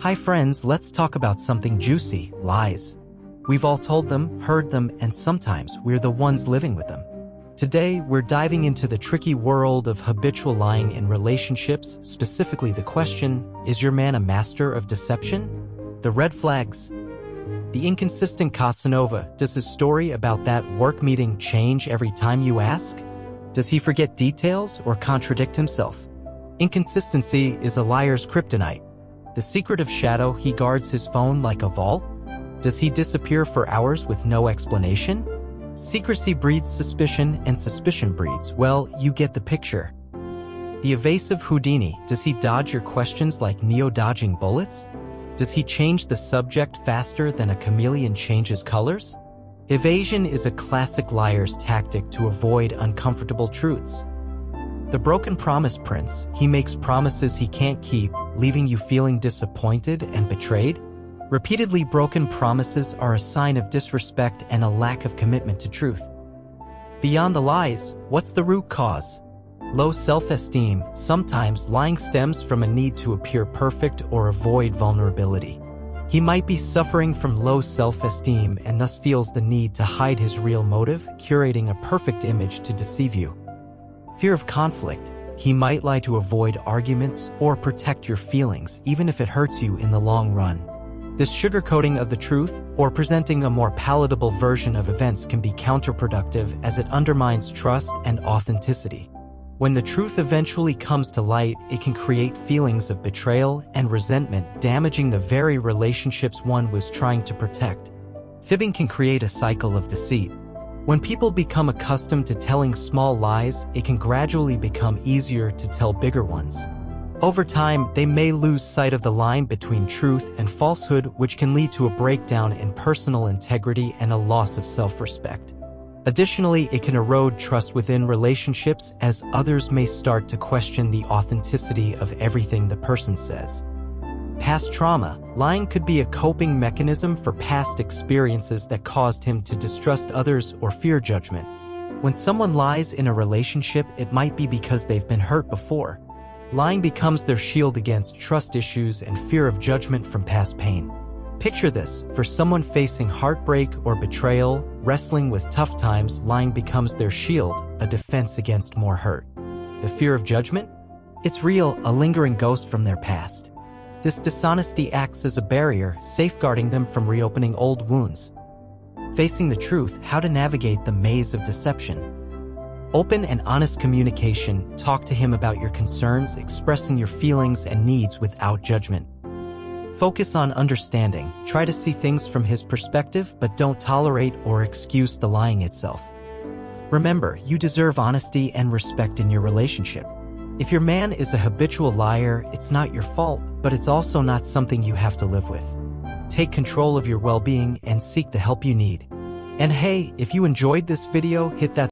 Hi friends, let's talk about something juicy, lies. We've all told them, heard them, and sometimes we're the ones living with them. Today, we're diving into the tricky world of habitual lying in relationships, specifically the question, is your man a master of deception? The red flags. The inconsistent Casanova, does his story about that work meeting change every time you ask? Does he forget details or contradict himself? Inconsistency is a liar's kryptonite. The secret of Shadow, he guards his phone like a vault? Does he disappear for hours with no explanation? Secrecy breeds suspicion and suspicion breeds, well, you get the picture. The evasive Houdini, does he dodge your questions like Neo dodging bullets? Does he change the subject faster than a chameleon changes colors? Evasion is a classic liar's tactic to avoid uncomfortable truths. The broken promise prince, he makes promises he can't keep, leaving you feeling disappointed and betrayed. Repeatedly broken promises are a sign of disrespect and a lack of commitment to truth. Beyond the lies, what's the root cause? Low self-esteem, sometimes lying stems from a need to appear perfect or avoid vulnerability. He might be suffering from low self-esteem and thus feels the need to hide his real motive, curating a perfect image to deceive you. Fear of conflict. He might lie to avoid arguments or protect your feelings, even if it hurts you in the long run. This sugarcoating of the truth or presenting a more palatable version of events can be counterproductive as it undermines trust and authenticity. When the truth eventually comes to light, it can create feelings of betrayal and resentment, damaging the very relationships one was trying to protect. Fibbing can create a cycle of deceit, when people become accustomed to telling small lies, it can gradually become easier to tell bigger ones. Over time, they may lose sight of the line between truth and falsehood, which can lead to a breakdown in personal integrity and a loss of self-respect. Additionally, it can erode trust within relationships as others may start to question the authenticity of everything the person says. Past trauma, lying could be a coping mechanism for past experiences that caused him to distrust others or fear judgment. When someone lies in a relationship, it might be because they've been hurt before. Lying becomes their shield against trust issues and fear of judgment from past pain. Picture this, for someone facing heartbreak or betrayal, wrestling with tough times, lying becomes their shield, a defense against more hurt. The fear of judgment? It's real, a lingering ghost from their past. This dishonesty acts as a barrier, safeguarding them from reopening old wounds. Facing the truth, how to navigate the maze of deception. Open and honest communication, talk to him about your concerns, expressing your feelings and needs without judgment. Focus on understanding, try to see things from his perspective, but don't tolerate or excuse the lying itself. Remember, you deserve honesty and respect in your relationship. If your man is a habitual liar, it's not your fault, but it's also not something you have to live with. Take control of your well-being and seek the help you need. And hey, if you enjoyed this video, hit that